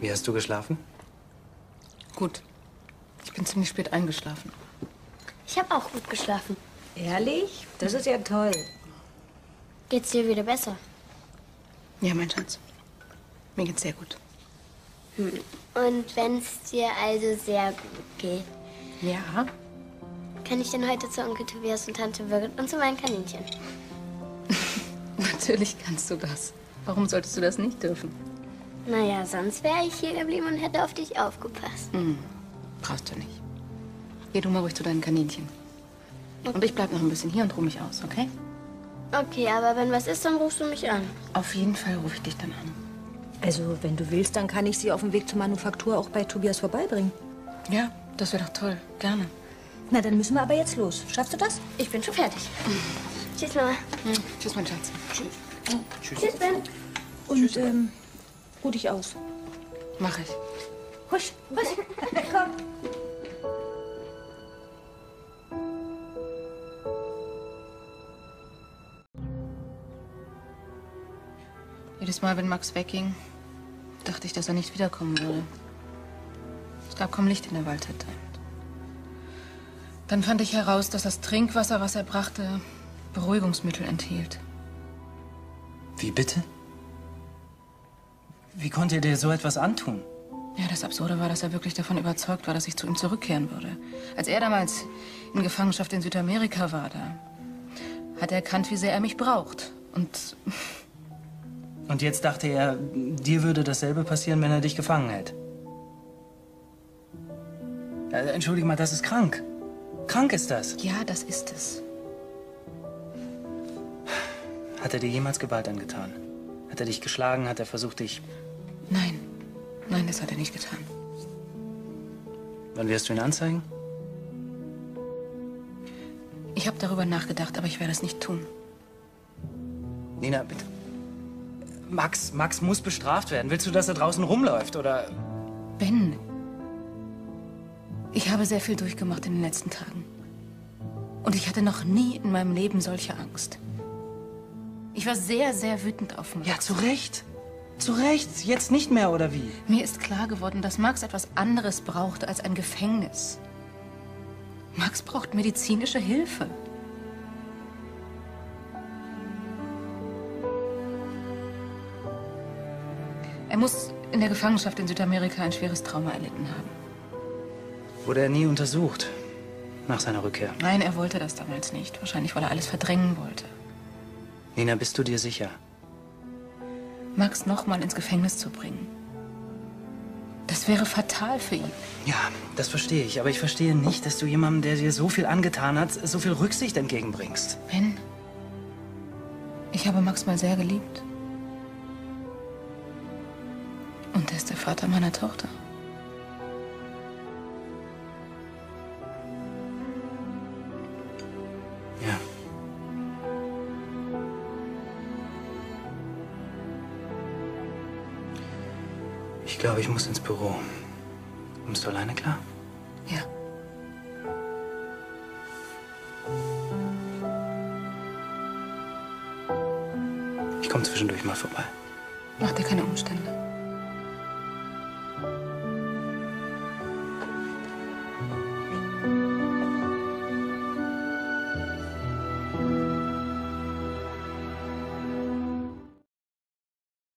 Wie hast du geschlafen? Gut. Ich bin ziemlich spät eingeschlafen. Ich habe auch gut geschlafen. Ehrlich? Das ist ja toll. Geht's dir wieder besser? Ja, mein Schatz. Mir geht's sehr gut. Hm. Und wenn es dir also sehr gut geht, Ja? kann ich denn heute zu Onkel Tobias und Tante Birgit und zu meinen Kaninchen? Natürlich kannst du das. Warum solltest du das nicht dürfen? Naja, sonst wäre ich hier geblieben und hätte auf dich aufgepasst. Hm. Brauchst du nicht. Geh du mal ruhig zu deinen Kaninchen. Und ich bleib noch ein bisschen hier und ruh mich aus, okay? Okay, aber wenn was ist, dann rufst du mich an. Auf jeden Fall rufe ich dich dann an. Also, wenn du willst, dann kann ich sie auf dem Weg zur Manufaktur auch bei Tobias vorbeibringen. Ja, das wäre doch toll. Gerne. Na, dann müssen wir aber jetzt los. Schaffst du das? Ich bin schon fertig. Tschüss, Mama. Tschüss, mein Schatz. Tschüss, Ben. Und, ähm, ruh dich aus. Mach ich. Husch, husch. Komm. Jedes Mal, wenn Max wegging, dachte ich, dass er nicht wiederkommen würde. Es gab kaum Licht in der Waldhütte. Dann fand ich heraus, dass das Trinkwasser, was er brachte, Beruhigungsmittel enthielt. Wie bitte? Wie konnte er dir so etwas antun? Ja, das Absurde war, dass er wirklich davon überzeugt war, dass ich zu ihm zurückkehren würde. Als er damals in Gefangenschaft in Südamerika war, da hat er erkannt, wie sehr er mich braucht. Und Und jetzt dachte er, dir würde dasselbe passieren, wenn er dich gefangen hält. Äh, Entschuldige mal, das ist krank. Krank ist das. ja, das ist es. Hat er dir jemals Gewalt angetan? Hat er dich geschlagen? Hat er versucht, dich... Nein, nein, das hat er nicht getan. Wann wirst du ihn anzeigen? Ich habe darüber nachgedacht, aber ich werde es nicht tun. Nina, bitte. Max, Max muss bestraft werden. Willst du, dass er draußen rumläuft, oder... Ben, ich habe sehr viel durchgemacht in den letzten Tagen. Und ich hatte noch nie in meinem Leben solche Angst. Ich war sehr, sehr wütend auf Max. Ja, zu Recht. Zu Recht. Jetzt nicht mehr, oder wie? Mir ist klar geworden, dass Max etwas anderes brauchte als ein Gefängnis. Max braucht medizinische Hilfe. Er muss in der Gefangenschaft in Südamerika ein schweres Trauma erlitten haben. Wurde er nie untersucht? Nach seiner Rückkehr. Nein, er wollte das damals nicht. Wahrscheinlich, weil er alles verdrängen wollte. Nina, bist du dir sicher? Max nochmal ins Gefängnis zu bringen. Das wäre fatal für ihn. Ja, das verstehe ich. Aber ich verstehe nicht, dass du jemandem, der dir so viel angetan hat, so viel Rücksicht entgegenbringst. Ben, ich habe Max mal sehr geliebt. Und er ist der Vater meiner Tochter. Ich glaube, ich muss ins Büro. Kommst du alleine klar? Ja. Ich komme zwischendurch mal vorbei. Mach dir keine Umstände.